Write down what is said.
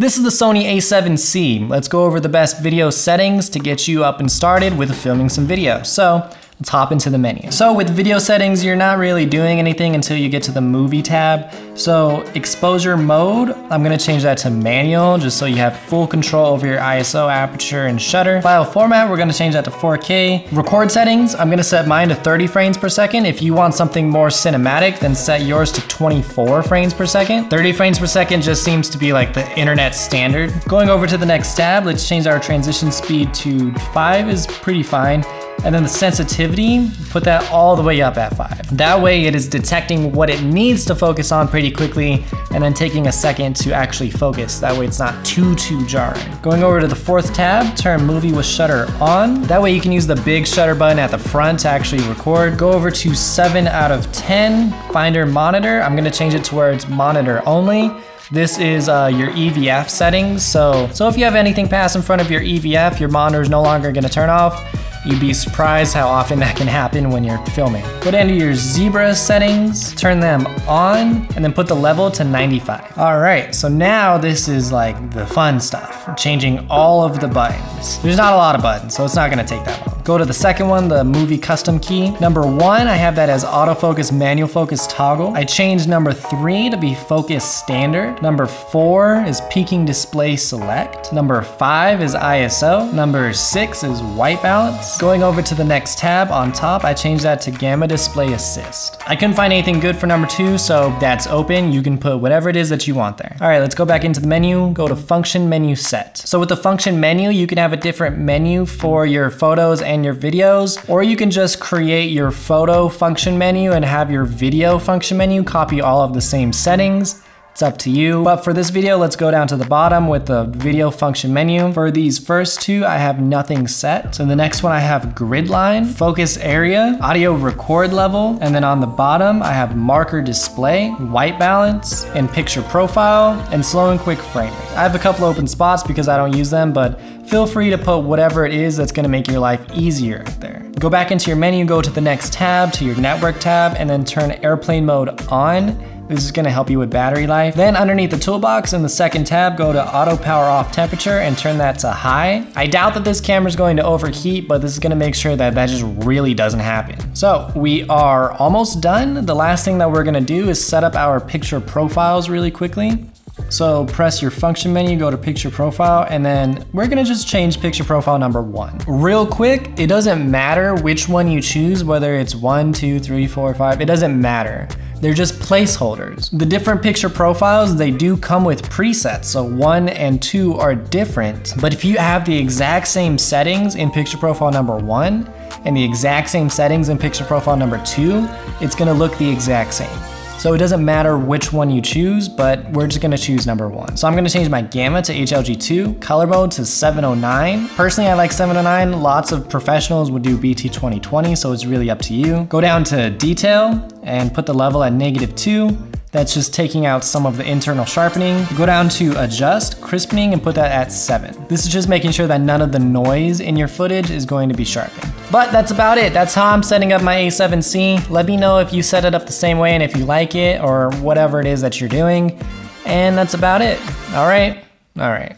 This is the Sony a7C. Let's go over the best video settings to get you up and started with filming some video. So let's hop into the menu. So with video settings, you're not really doing anything until you get to the movie tab. So exposure mode, I'm gonna change that to manual just so you have full control over your ISO, aperture, and shutter. File format, we're gonna change that to 4K. Record settings, I'm gonna set mine to 30 frames per second. If you want something more cinematic, then set yours to 24 frames per second. 30 frames per second just seems to be like the internet standard. Going over to the next tab, let's change our transition speed to five is pretty fine. And then the sensitivity, put that all the way up at five. That way it is detecting what it needs to focus on pretty quickly and then taking a second to actually focus. That way it's not too, too jarring. Going over to the fourth tab, turn movie with shutter on. That way you can use the big shutter button at the front to actually record. Go over to seven out of 10, finder monitor. I'm gonna change it to where it's monitor only. This is uh, your EVF settings. So, so if you have anything pass in front of your EVF, your monitor is no longer gonna turn off. You'd be surprised how often that can happen when you're filming. Go down to your zebra settings, turn them on, and then put the level to 95. All right, so now this is like the fun stuff, changing all of the buttons. There's not a lot of buttons, so it's not gonna take that long. Go to the second one, the movie custom key. Number one, I have that as autofocus manual focus toggle. I changed number three to be focus standard. Number four is peaking display select. Number five is ISO. Number six is white balance. Going over to the next tab on top, I changed that to Gamma Display Assist. I couldn't find anything good for number two, so that's open. You can put whatever it is that you want there. All right, let's go back into the menu, go to function menu set. So with the function menu, you can have a different menu for your photos and your videos, or you can just create your photo function menu and have your video function menu copy all of the same settings. It's up to you. But for this video, let's go down to the bottom with the video function menu. For these first two, I have nothing set. So the next one I have grid line, focus area, audio record level, and then on the bottom, I have marker display, white balance, and picture profile, and slow and quick framing. I have a couple open spots because I don't use them, but feel free to put whatever it is that's gonna make your life easier there. Go back into your menu, go to the next tab, to your network tab, and then turn airplane mode on this is gonna help you with battery life. Then underneath the toolbox in the second tab, go to auto power off temperature and turn that to high. I doubt that this camera is going to overheat, but this is gonna make sure that that just really doesn't happen. So we are almost done. The last thing that we're gonna do is set up our picture profiles really quickly. So press your function menu, go to picture profile, and then we're gonna just change picture profile number one. Real quick, it doesn't matter which one you choose, whether it's one, two, three, four, five, it doesn't matter. They're just placeholders. The different picture profiles, they do come with presets, so one and two are different. But if you have the exact same settings in picture profile number one, and the exact same settings in picture profile number two, it's gonna look the exact same. So it doesn't matter which one you choose, but we're just gonna choose number one. So I'm gonna change my gamma to HLG2, color mode to 709. Personally, I like 709. Lots of professionals would do BT 2020, so it's really up to you. Go down to detail and put the level at negative two. That's just taking out some of the internal sharpening. Go down to adjust, crispening, and put that at seven. This is just making sure that none of the noise in your footage is going to be sharpened. But that's about it. That's how I'm setting up my A7C. Let me know if you set it up the same way and if you like it or whatever it is that you're doing. And that's about it. All right, all right.